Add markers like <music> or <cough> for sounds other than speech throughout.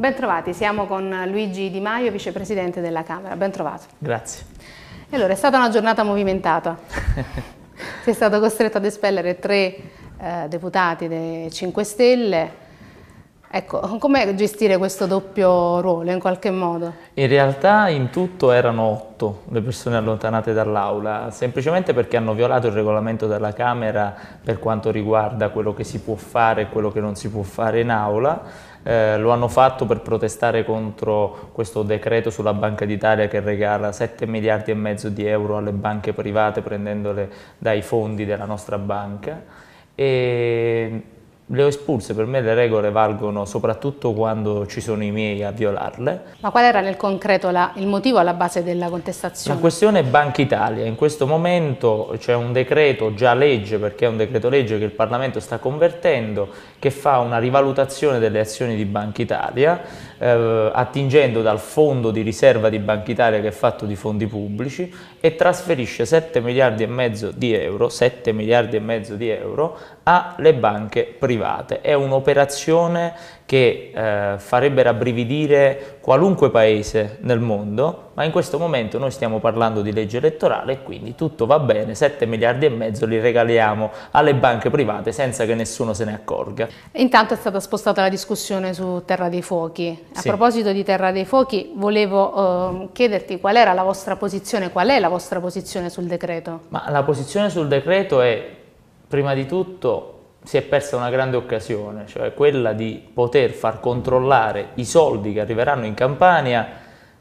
Bentrovati, siamo con Luigi Di Maio, vicepresidente della Camera. Bentrovato. Grazie. E allora, è stata una giornata movimentata. <laughs> Sei stato costretto ad espellere tre eh, deputati dei 5 Stelle. Ecco, com'è gestire questo doppio ruolo in qualche modo? In realtà in tutto erano otto le persone allontanate dall'Aula, semplicemente perché hanno violato il regolamento della Camera per quanto riguarda quello che si può fare e quello che non si può fare in Aula eh, lo hanno fatto per protestare contro questo decreto sulla Banca d'Italia che regala 7 miliardi e mezzo di euro alle banche private prendendole dai fondi della nostra banca. E le ho espulse, per me le regole valgono soprattutto quando ci sono i miei a violarle. Ma qual era nel concreto la, il motivo alla base della contestazione? La questione è Banca Italia, in questo momento c'è un decreto, già legge perché è un decreto legge che il Parlamento sta convertendo, che fa una rivalutazione delle azioni di Banca Italia, eh, attingendo dal fondo di riserva di Banca Italia che è fatto di fondi pubblici e trasferisce 7 miliardi e mezzo di euro, 7 miliardi e mezzo di euro alle banche private. È un'operazione che eh, farebbe rabbrividire qualunque paese nel mondo, ma in questo momento noi stiamo parlando di legge elettorale e quindi tutto va bene, 7 miliardi e mezzo li regaliamo alle banche private senza che nessuno se ne accorga. Intanto è stata spostata la discussione su Terra dei Fuochi. A sì. proposito di Terra dei Fuochi, volevo eh, chiederti qual era la vostra posizione, qual è la vostra posizione sul decreto? Ma la posizione sul decreto è, prima di tutto, si è persa una grande occasione, cioè quella di poter far controllare i soldi che arriveranno in Campania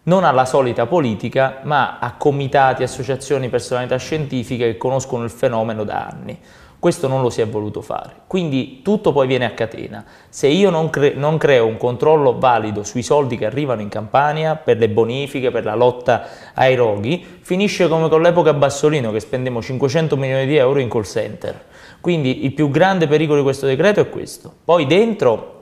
non alla solita politica, ma a comitati, associazioni, personalità scientifiche che conoscono il fenomeno da anni. Questo non lo si è voluto fare. Quindi tutto poi viene a catena. Se io non, cre non, creo un controllo valido sui soldi che arrivano in Campania per le bonifiche, per la lotta ai roghi, finisce come con l'epoca Bassolino che spendemmo 500 milioni di euro in call center. Quindi il più grande pericolo di questo decreto è questo. Poi dentro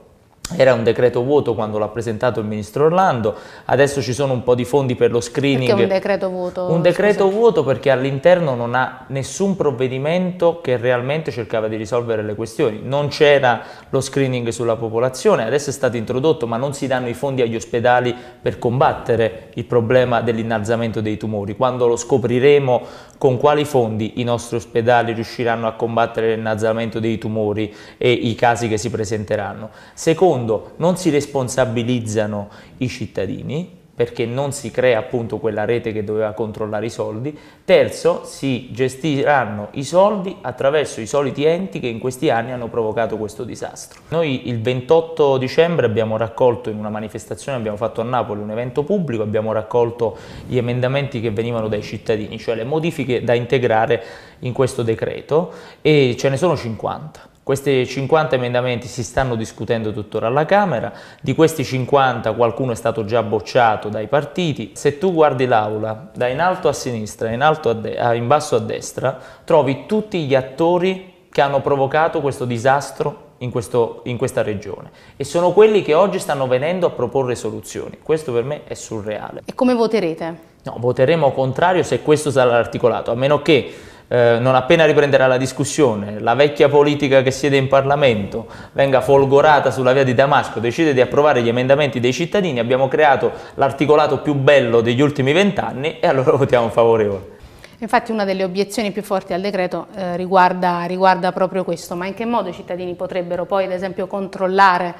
era un decreto vuoto quando l'ha presentato il ministro Orlando, adesso ci sono un po' di fondi per lo screening. Perché un decreto vuoto? Un decreto scusa. vuoto perché all'interno non ha nessun provvedimento che realmente cercava di risolvere le questioni. Non c'era lo screening sulla popolazione, adesso è stato introdotto, ma non si danno i fondi agli ospedali per combattere il problema dell'innalzamento dei tumori. Quando lo scopriremo con quali fondi i nostri ospedali riusciranno a combattere l'innalzamento dei tumori e i casi che si presenteranno. Secondo, non si responsabilizzano i cittadini perché non si crea appunto quella rete che doveva controllare i soldi. Terzo, si gestiranno i soldi attraverso i soliti enti che in questi anni hanno provocato questo disastro. Noi il 28 dicembre abbiamo raccolto in una manifestazione, abbiamo fatto a Napoli un evento pubblico, abbiamo raccolto gli emendamenti che venivano dai cittadini, cioè le modifiche da integrare in questo decreto e ce ne sono 50. Questi 50 emendamenti si stanno discutendo tuttora alla Camera, di questi 50 qualcuno è stato già bocciato dai partiti. Se tu guardi l'aula da in alto a sinistra in, ah, in basso a destra, trovi tutti gli attori che hanno provocato questo disastro in, questo, in, questa regione e sono quelli che oggi stanno venendo a proporre soluzioni. Questo per me è surreale. E come voterete? No, voteremo contrario se questo sarà l'articolato, a meno che eh, non appena riprenderà la discussione, la vecchia politica che siede in Parlamento venga folgorata sulla via di Damasco, decide di approvare gli emendamenti dei cittadini, abbiamo creato l'articolato più bello degli ultimi vent'anni e allora <laughs> votiamo favorevole. Infatti una delle obiezioni più forti al decreto eh, riguarda, riguarda, proprio questo, ma in che modo i cittadini potrebbero poi ad esempio controllare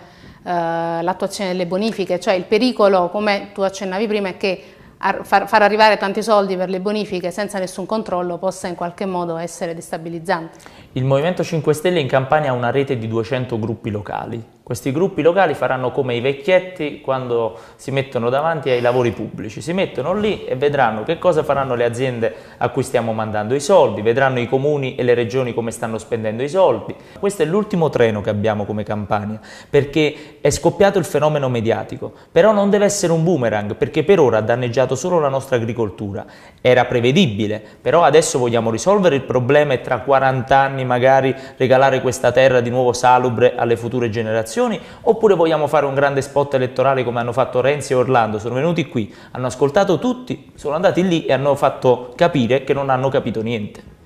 eh, l'attuazione delle bonifiche? Cioè il pericolo, come tu accennavi prima, è che far, far, arrivare tanti soldi per le bonifiche senza nessun controllo possa in qualche modo essere destabilizzante. Il Movimento 5 Stelle in Campania ha una rete di 200 gruppi locali questi gruppi locali faranno come i vecchietti quando si mettono davanti ai lavori pubblici, si mettono lì e vedranno che cosa faranno le aziende a cui stiamo mandando i soldi, vedranno i comuni e le regioni come stanno spendendo i soldi. Questo è l'ultimo treno che abbiamo come campagna, perché è scoppiato il fenomeno mediatico, però non deve essere un boomerang, perché per ora ha danneggiato solo la nostra agricoltura. Era prevedibile, però adesso vogliamo risolvere il problema e tra 40 anni magari regalare questa terra di nuovo salubre alle future generazioni elezioni oppure vogliamo fare un grande spot elettorale come hanno fatto Renzi e Orlando, sono venuti qui, hanno ascoltato tutti, sono andati lì e hanno fatto capire che non hanno capito niente.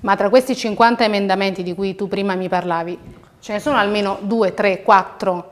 Ma tra questi 50 emendamenti di cui tu prima mi parlavi, ce ne sono almeno 2, 3, 4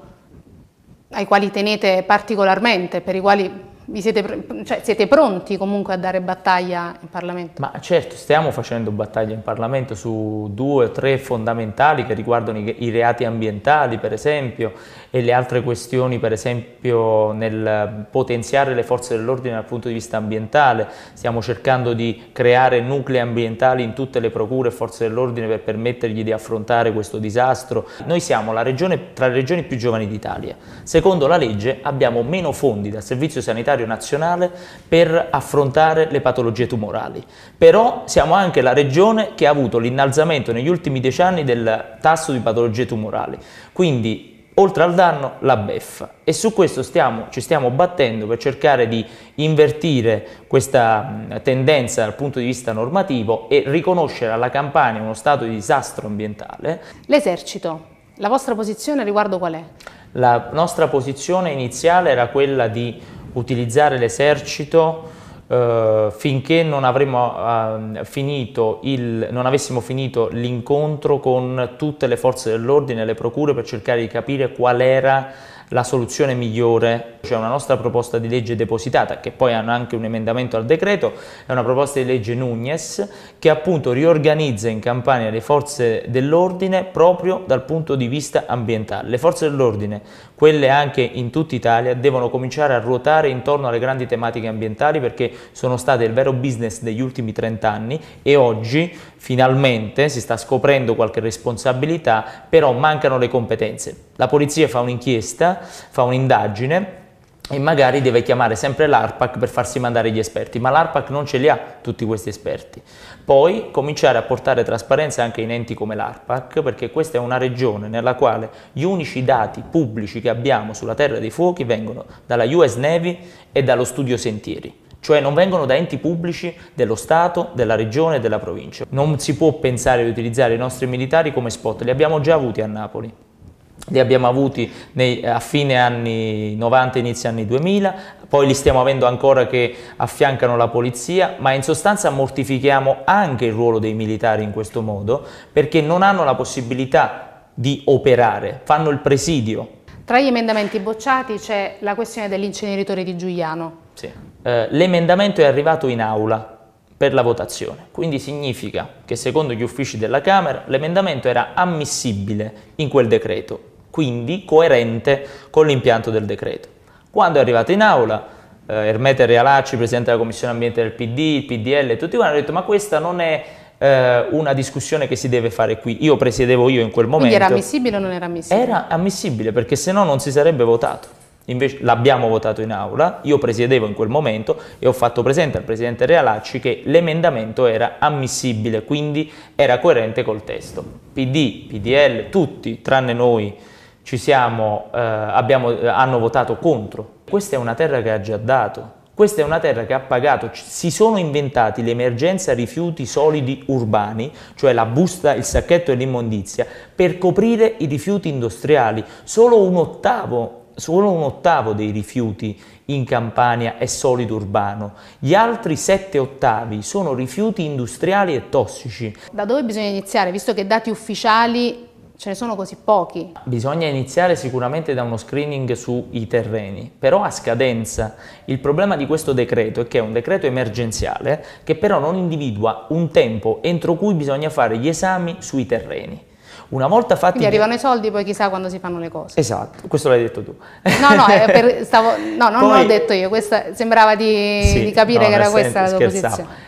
ai quali tenete particolarmente, per i quali siete, cioè, siete, pronti comunque a dare battaglia in Parlamento? Ma certo, stiamo facendo battaglia in Parlamento su due o tre fondamentali che riguardano i, i, reati ambientali, per esempio, e le altre questioni, per esempio, nel potenziare le forze dell'ordine dal punto di vista ambientale. Stiamo cercando di creare nuclei ambientali in tutte le procure e forze dell'ordine per permettergli di affrontare questo disastro. Noi siamo la regione, tra le regioni più giovani d'Italia. Secondo la legge abbiamo meno fondi dal Servizio Sanitario sanitario nazionale per affrontare le patologie tumorali. Però siamo anche la regione che ha avuto l'innalzamento negli ultimi dieci anni del tasso di patologie tumorali. Quindi oltre al danno la beffa e su questo stiamo, ci stiamo battendo per cercare di invertire questa tendenza dal punto di vista normativo e riconoscere alla Campania uno stato di disastro ambientale. L'esercito, la vostra posizione riguardo qual è? La nostra posizione iniziale era quella di utilizzare l'esercito eh, finché non, avremo, eh, finito il, non avessimo finito l'incontro con tutte le forze dell'ordine e le procure per cercare di capire qual era la soluzione migliore, c'è una nostra proposta di legge depositata che poi hanno anche un emendamento al decreto, è una proposta di legge Nunez che appunto riorganizza in Campania le forze dell'ordine proprio dal punto di vista ambientale. Le forze dell'ordine, quelle anche in tutta Italia, devono cominciare a ruotare intorno alle grandi tematiche ambientali perché sono state il vero business degli ultimi 30 anni e oggi finalmente si sta scoprendo qualche responsabilità, però mancano le competenze. La polizia fa un'inchiesta, fa un'indagine e magari deve chiamare sempre l'ARPAC per farsi mandare gli esperti, ma l'ARPAC non ce li ha tutti questi esperti. Poi cominciare a portare trasparenza anche in enti come l'ARPAC, perché questa è una regione nella quale gli unici dati pubblici che abbiamo sulla Terra dei Fuochi vengono dalla US Navy e dallo studio Sentieri cioè non vengono da enti pubblici dello Stato, della regione e della provincia. Non si può pensare di utilizzare i nostri militari come spot, li abbiamo già avuti a Napoli. Li abbiamo avuti nei, a fine anni 90, inizio anni 2000, poi li stiamo avendo ancora che affiancano la polizia, ma in sostanza mortifichiamo anche il ruolo dei militari in questo modo perché non hanno la possibilità di operare, fanno il presidio. Tra gli emendamenti bocciati c'è la questione dell'inceneritore di Giuliano. Sì eh, l'emendamento è arrivato in aula per la votazione, quindi significa che secondo gli uffici della Camera l'emendamento era ammissibile in quel decreto, quindi coerente con l'impianto del decreto. Quando è arrivato in aula, eh, Ermete Realacci, Presidente della Commissione Ambiente del PD, il PDL, tutti quanti hanno detto ma questa non è eh, una discussione che si deve fare qui. Io presiedevo io in quel momento. Quindi era ammissibile o non era ammissibile? Era ammissibile perché se no non si sarebbe votato. Invece l'abbiamo votato in aula, io presiedevo in quel momento e ho fatto presente al Presidente Realacci che l'emendamento era ammissibile, quindi era coerente col testo. PD, PDL, tutti, tranne noi, siamo, eh, abbiamo, eh, hanno votato contro. Questa è una terra che ha già dato, questa è una terra che ha pagato, si sono inventati l'emergenza rifiuti solidi urbani, cioè la busta, il sacchetto e l'immondizia, per coprire i rifiuti industriali. Solo un ottavo solo un ottavo dei rifiuti in Campania è solido urbano, gli altri sette ottavi sono rifiuti industriali e tossici. Da dove bisogna iniziare, visto che dati ufficiali ce ne sono così pochi? Bisogna iniziare sicuramente da uno screening sui terreni, però a scadenza. Il problema di questo decreto è che è un decreto emergenziale che però non individua un tempo entro cui bisogna fare gli esami sui terreni. Una volta fatti... Quindi arrivano i soldi, poi chissà quando si fanno le cose. Esatto, questo l'hai detto tu. No, no, per, <laughs> stavo, no non poi... l'ho detto io, questa, sembrava di, sì, di capire no, che era questa la tua scherzavo. posizione.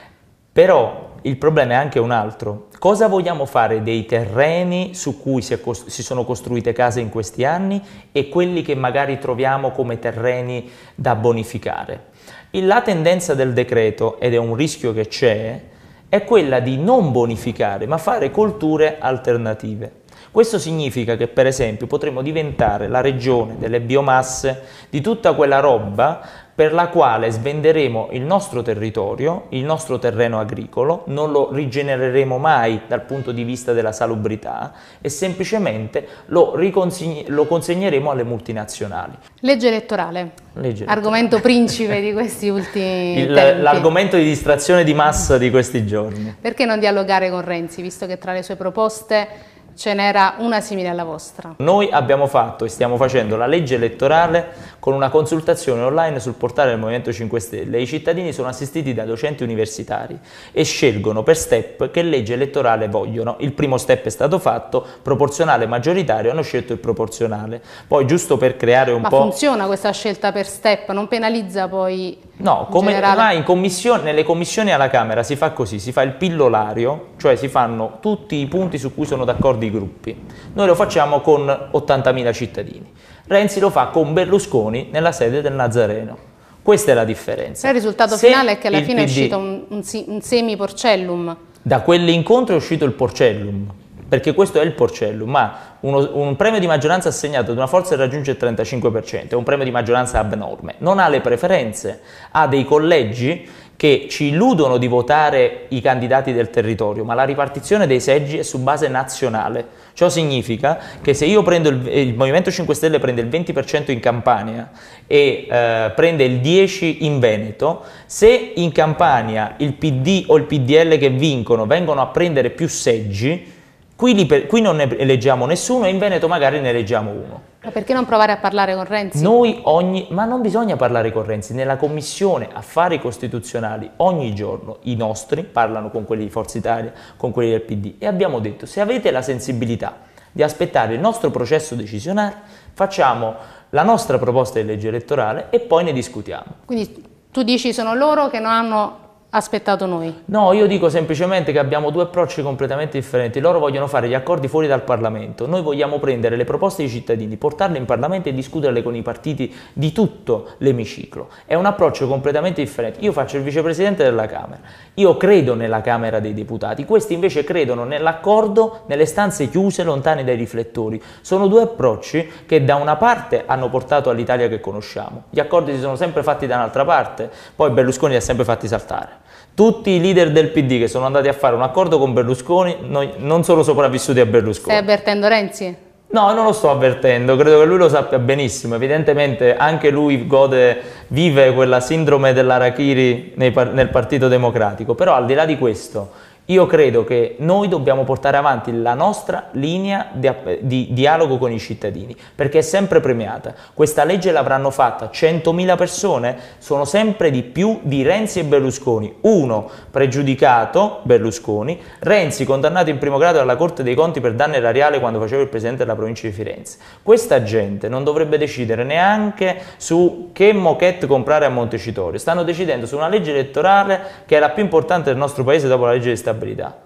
Però il problema è anche un altro. Cosa vogliamo fare dei terreni su cui si, si, sono costruite case in questi anni e quelli che magari troviamo come terreni da bonificare? La tendenza del decreto, ed è un rischio che c'è, è quella di non bonificare ma fare colture alternative. Questo significa che per esempio potremo diventare la regione delle biomasse di tutta quella roba per la quale svenderemo il nostro territorio, il nostro terreno agricolo, non lo rigenereremo mai dal punto di vista della salubrità e semplicemente lo, lo consegneremo alle multinazionali. Legge elettorale, Legge elettorale. argomento principe di questi ultimi. L'argomento di distrazione di massa di questi giorni. Perché non dialogare con Renzi, visto che tra le sue proposte ce n'era una simile alla vostra. Noi abbiamo fatto e stiamo facendo la legge elettorale con una consultazione online sul portale del Movimento 5 Stelle. I cittadini sono assistiti da docenti universitari e scelgono per step che legge elettorale vogliono. Il primo step è stato fatto, proporzionale maggioritario, hanno scelto il proporzionale. Poi giusto per creare un Ma po'... Ma funziona questa scelta per step? Non penalizza poi... No, come generale... commissione, nelle commissioni alla Camera si fa così, si fa il pillolario, cioè si fanno tutti i punti su cui sono d'accordo i gruppi. Noi lo facciamo con 80.000 cittadini. Renzi lo fa con Berlusconi nella sede del Nazareno. Questa è la differenza. Il risultato Se finale è che alla fine PD, è uscito un, un, un semi-porcellum. Da quell'incontro è uscito il porcellum, perché questo è il porcellum, ma uno, un premio di maggioranza assegnato ad una forza che raggiunge il 35%, è un premio di maggioranza abnorme, non ha le preferenze, ha dei collegi che ci illudono di votare i candidati del territorio, ma la ripartizione dei seggi è su base nazionale. Ciò significa che se io prendo il, il Movimento 5 Stelle prende il 20% in Campania e eh, prende il 10% in Veneto, se in Campania il PD o il PDL che vincono vengono a prendere più seggi, Qui, qui, non ne eleggiamo nessuno e in Veneto magari ne eleggiamo uno. Ma perché non provare a parlare con Renzi? Noi ogni, ma non bisogna parlare con Renzi, nella Commissione Affari Costituzionali ogni giorno i nostri parlano con quelli di Forza Italia, con quelli del PD e abbiamo detto se avete la sensibilità di aspettare il nostro processo decisionale facciamo la nostra proposta di legge elettorale e poi ne discutiamo. Quindi tu dici sono loro che non hanno aspettato noi? No, io dico semplicemente che abbiamo due approcci completamente differenti. Loro vogliono fare gli accordi fuori dal Parlamento, noi vogliamo prendere le proposte dei cittadini, portarle in Parlamento e discuterle con i partiti di tutto l'emiciclo. È un approccio completamente differente. Io faccio il vicepresidente della Camera, io credo nella Camera dei Deputati, questi invece credono nell'accordo nelle stanze chiuse, lontane dai riflettori. Sono due approcci che da una parte hanno portato all'Italia che conosciamo. Gli accordi si sono sempre fatti da un'altra parte, poi Berlusconi li ha sempre fatti saltare. Tutti i leader del PD che sono andati a fare un accordo con Berlusconi non sono sopravvissuti a Berlusconi. Stai avvertendo Renzi? No, non lo sto avvertendo, credo che lui lo sappia benissimo. Evidentemente anche lui gode, vive quella sindrome dell'Arachiri nel Partito Democratico. Però al di là di questo, io credo che noi dobbiamo portare avanti la nostra linea di, di, dialogo con i cittadini, perché è sempre premiata. Questa legge l'avranno fatta 100.000 persone, sono sempre di più di Renzi e Berlusconi. Uno pregiudicato, Berlusconi, Renzi condannato in primo grado dalla Corte dei Conti per danno erariale quando faceva il Presidente della provincia di Firenze. Questa gente non dovrebbe decidere neanche su che moquette comprare a Montecitorio, stanno decidendo su una legge elettorale che è la più importante del nostro Paese dopo la legge di stabilità stabilità.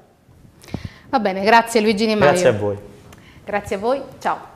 Va bene, grazie Luigi Di Maio. Grazie a voi. Grazie a voi, ciao.